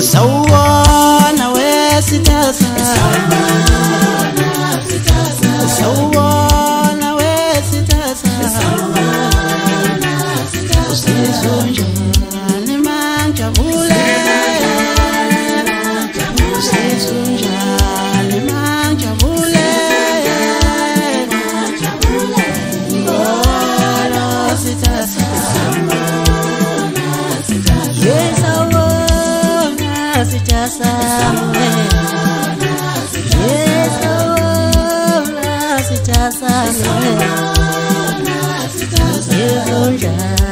sawa na wewe sitasa sawa itazame, Yesu, na sitazame, Yesu,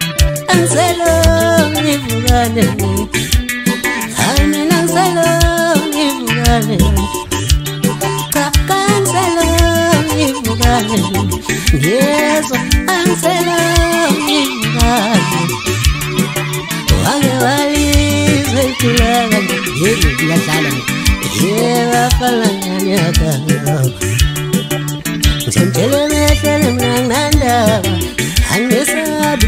nangiselongi vukane kani nangiselongi vukane kakangiselongi vukane yeso angiselongi vukane wake walize kulala yezo kuyadlala yebafalananyaka njenjelemehlele mnanandaba angisabi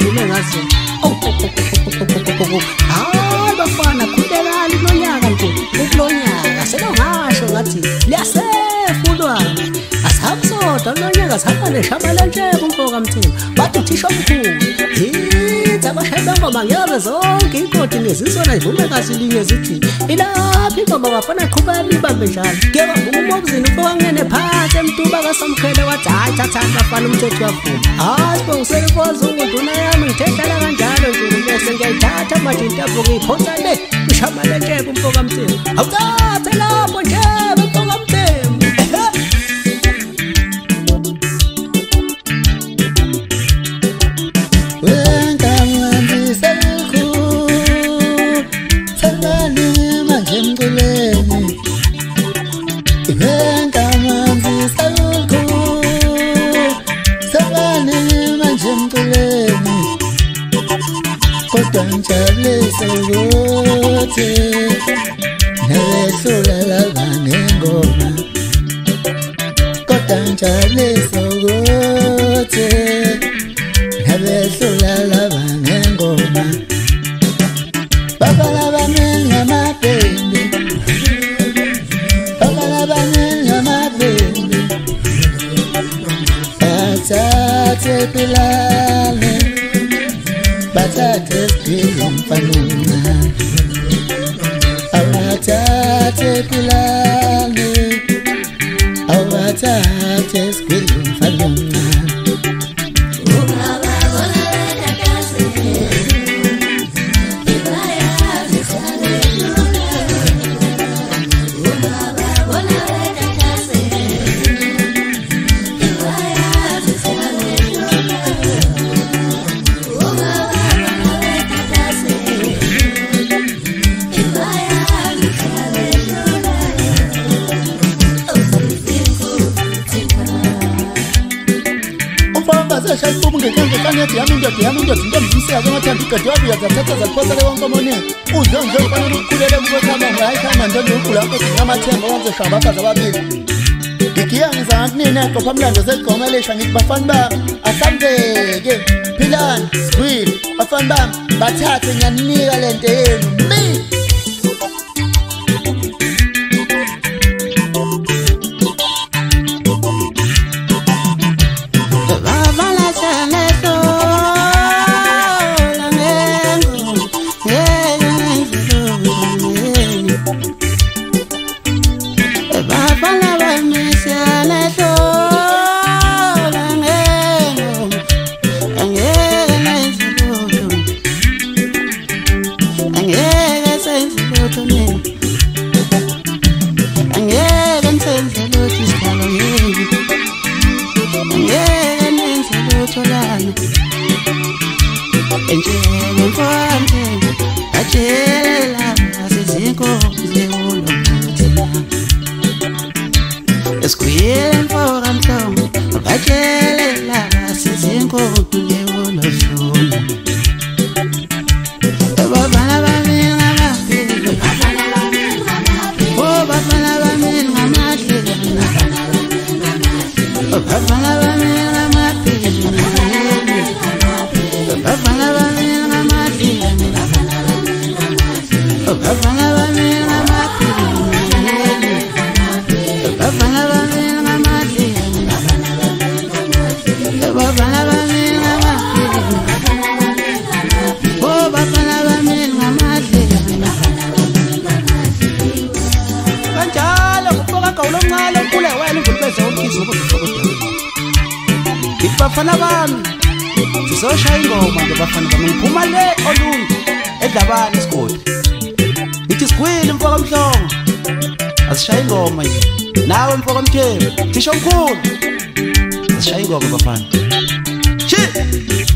ngidume ngazo hayi bafana khulelani kulonyaka nje ukulonyaka selongasho ngathi liyasefulwane asihambi sodwa kulonyaka sihamba neshabalenhlebo umfoka mthimba bathi uthisha omkhulu ngoba ngiyobe zonke inkoti nezisona zivume kasilinye zithini ilaphi ngoba bafana qhubeka libambe njalo kuyeba ngumomzini ufokangene phansi emtuba kasamkhele wathi hayi thathanga fana umthethi uyavuma hayi sibo ngiselikozi unguduna yami ngithehlela kanjalo njenibese ngiyayithatha manje intabhu ngiyiphosa le ushamalentshebe umfokamsini awutathe lapho ntshebe lesolote nalesulala vanengoma kotanja lesolote nalesulala vanengoma bakala vanenga mapendi bakala vanenga mapendi batatepilai Nilong panunga Awatate kulane Awatate skulong falunga kubonga zeshaibumngeangeaneiyamindodiyamindodiyamdisiyakomathandikadiwabuyazathatha zakhosa lewonkomoneuzonjeubanomkhulele mukwekhamba ngayikhamba ndonokulakosinamathemba wonke hlamba kaza babili ngigiya ngizangakunini ekopha mlando zeigomelesha ngikubafani uba asamdeke pilan swil bafani bam bathathe nyaninika le nto yenu mi angeke senze lutho bafana bami sizoshaya ingoma ngebafana bami ngiphuma le olunge edlabani isigodi ithi sigwile mfokamhlongo asishaya ingoma nje nawe mfokamthembu thisha omkhulu asishaya ingoma bafana shi